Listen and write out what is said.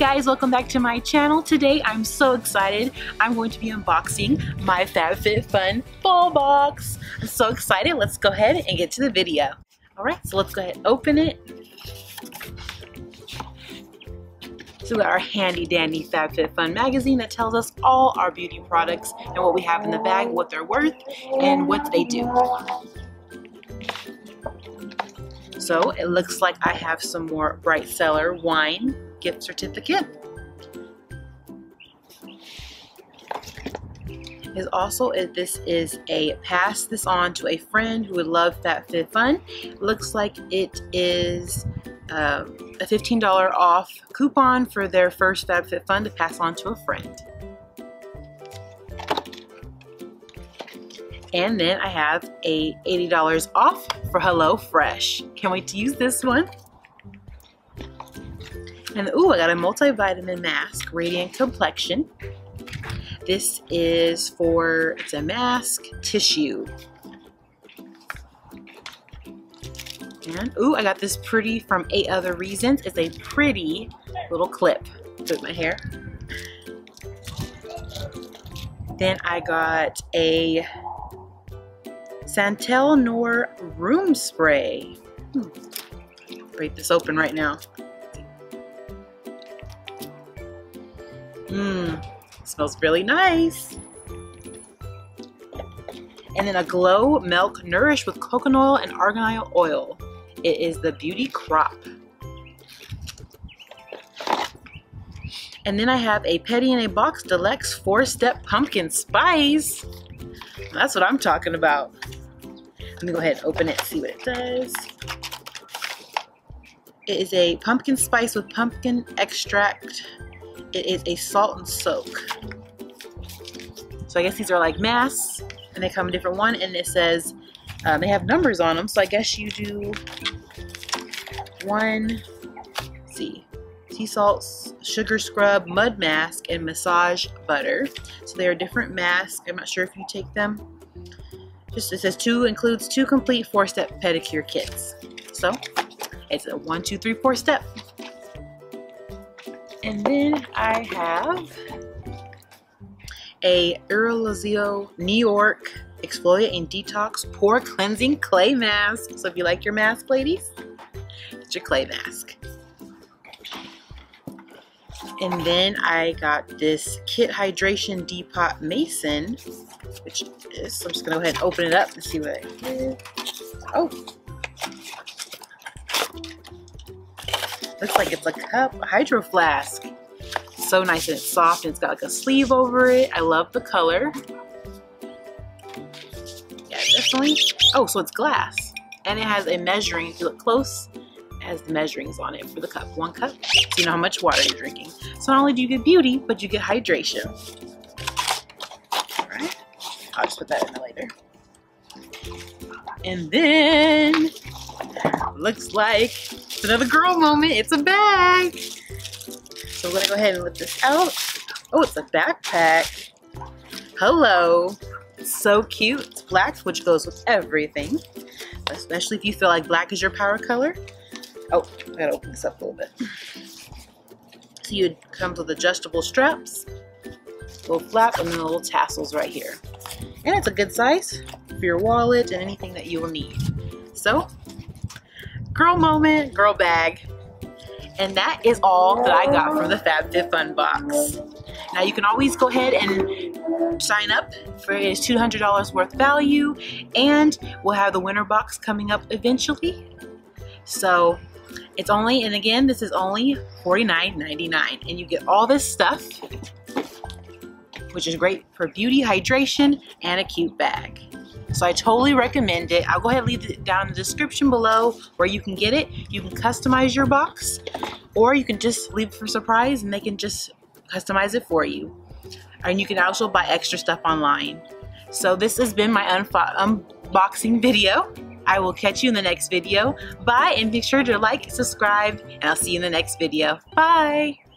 welcome back to my channel. Today I'm so excited. I'm going to be unboxing my FabFitFun ball box. I'm so excited. Let's go ahead and get to the video. Alright, so let's go ahead and open it. So we got our handy dandy FabFitFun magazine that tells us all our beauty products and what we have in the bag, what they're worth, and what they do. So it looks like I have some more Bright Cellar wine gift certificate. Is also this is a pass this on to a friend who would love FabFitFun. Looks like it is um, a $15 off coupon for their first FabFitFun to pass on to a friend. And then I have a $80 off for Hello Fresh. Can't wait to use this one. And ooh, I got a multivitamin mask, Radiant Complexion. This is for, it's a mask tissue. And ooh, I got this pretty from Eight Other Reasons. It's a pretty little clip. Put my hair. Then I got a Santal Noir Room Spray. Hmm. Break this open right now. Mmm, smells really nice. And then a Glow Milk Nourished with coconut oil and argan oil. It is the Beauty Crop. And then I have a Pedi in a Box Deluxe 4-Step Pumpkin Spice. That's what I'm talking about. Let me go ahead and open it and see what it does. It is a pumpkin spice with pumpkin extract. It is a salt and soak. So I guess these are like masks and they come in different one and it says um, they have numbers on them. So I guess you do one, see, sea salts, sugar scrub, mud mask, and massage butter. So they are different masks. I'm not sure if you take them just it says two includes two complete four-step pedicure kits. So it's a one, two, three, four step. And then I have a Erno Laszlo New York Exfoliate and Detox Pore Cleansing Clay Mask. So if you like your mask, ladies, it's your clay mask. And then I got this Kit Hydration Depot Mason which is, I'm just gonna go ahead and open it up and see what it is. Oh. Looks like it's a cup, a hydro flask. So nice and it's soft and it's got like a sleeve over it. I love the color. Yeah, definitely. Oh, so it's glass. And it has a measuring, if you look close, it has the measurings on it for the cup. One cup, so you know how much water you're drinking. So not only do you get beauty, but you get hydration. All right, I'll just put that in there later. And then, looks like it's another girl moment. It's a bag. So we're gonna go ahead and lift this out. Oh, it's a backpack. Hello. So cute. It's black, which goes with everything. Especially if you feel like black is your power color. Oh, I gotta open this up a little bit. So it comes with adjustable straps, little flap, and then the little tassels right here and it's a good size for your wallet and anything that you will need. So, girl moment, girl bag. And that is all that I got from the FabFitFun box. Now you can always go ahead and sign up for its $200 worth value and we'll have the winter box coming up eventually. So it's only, and again, this is only $49.99 and you get all this stuff which is great for beauty, hydration, and a cute bag. So I totally recommend it. I'll go ahead and leave it down in the description below where you can get it. You can customize your box or you can just leave it for surprise and they can just customize it for you. And you can also buy extra stuff online. So this has been my unboxing video. I will catch you in the next video. Bye and be sure to like, subscribe, and I'll see you in the next video. Bye!